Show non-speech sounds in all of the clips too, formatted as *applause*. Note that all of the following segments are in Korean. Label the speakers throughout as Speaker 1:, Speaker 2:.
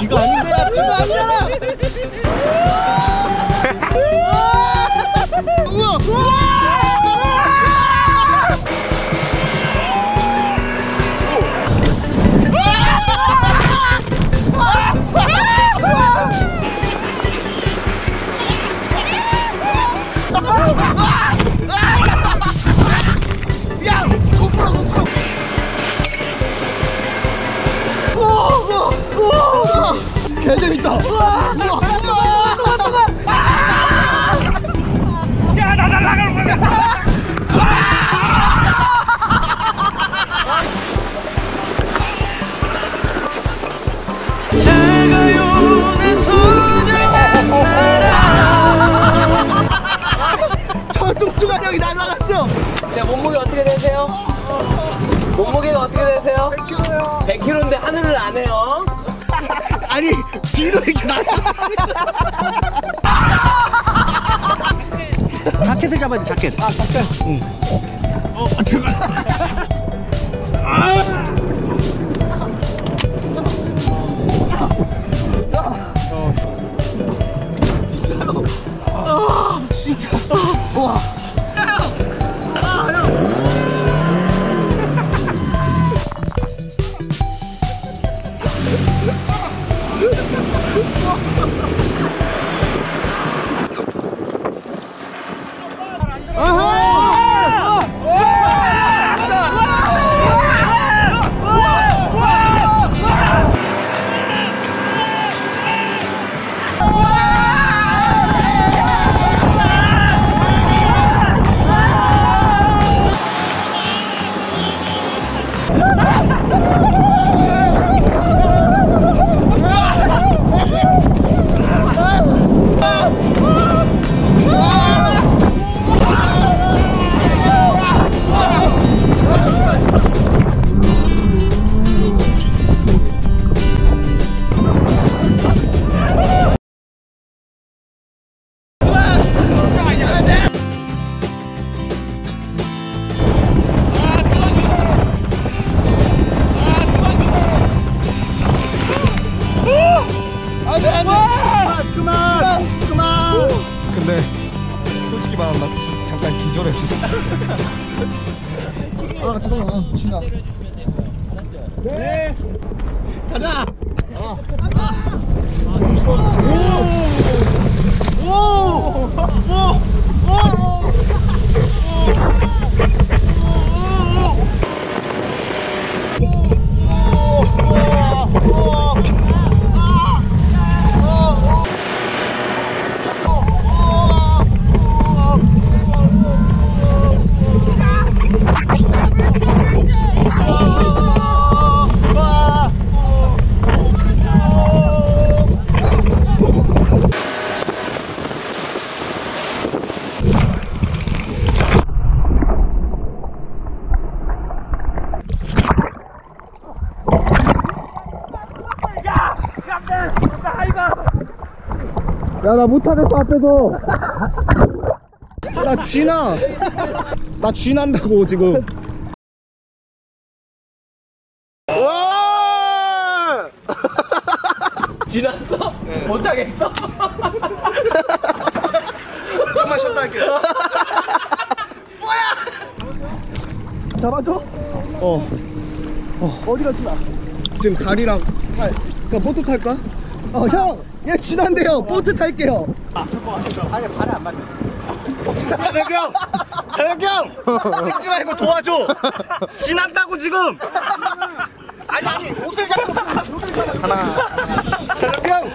Speaker 1: 뒤가 아닌데 야 뒤가 아니잖아 우와! 야
Speaker 2: 100kg요. 100kg인데 하늘을 안 해요. *laughs*
Speaker 1: 아니 뒤로 이렇게 날아 *laughs* 자켓을 잡아야 돼 자켓. 아 자켓. 응어 제발 진짜 와 안돼 안돼 그만 그만. 그만 근데 솔직히 말하면 나 지- 잠깐 기절했었어 아가 어, 신나. 네. 가자 야 나 못하겠어 앞에서 나 쥐나 나 쥐난다고 지금 와
Speaker 2: 지났어? 못하겠어?
Speaker 1: 좀만 쉬었다 할게요 잡아줘? 어. 어. 어디가 지나? 지금 다리랑 팔. 그니까 보트 탈까? 어, 형! 얘 쥐난데요. 보트 탈게요. 아니, 발에 안 맞아.
Speaker 3: 저혁이 형! 찍지 말고 도와줘! 지난다고 지금!
Speaker 1: 아니, 아니, 옷을 잡고.
Speaker 3: 저혁이 형!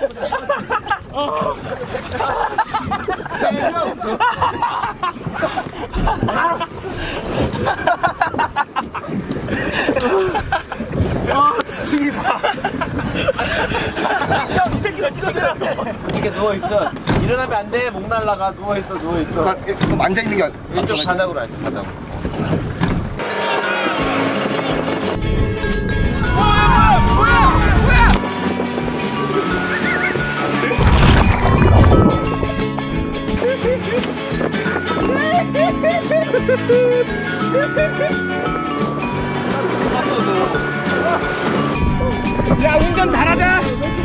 Speaker 2: 이렇게 누워있어. 일어나면 안 돼. 목 날라가. 누워있어, 누워있어.
Speaker 1: 그럼 앉아있는 게.
Speaker 2: 왼쪽 바닥으로 앉아, 바닥으로.
Speaker 3: 야 운전 잘하자!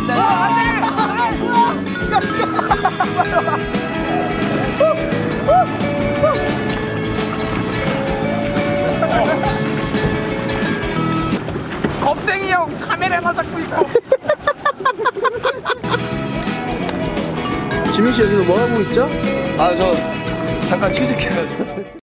Speaker 4: 잘려 다리 잘려
Speaker 2: 겁쟁이 형 카메라만 잡고 있고.
Speaker 5: 지민 씨 여기서 뭐 하고 있죠?
Speaker 1: 아 저 잠깐 취직해가지고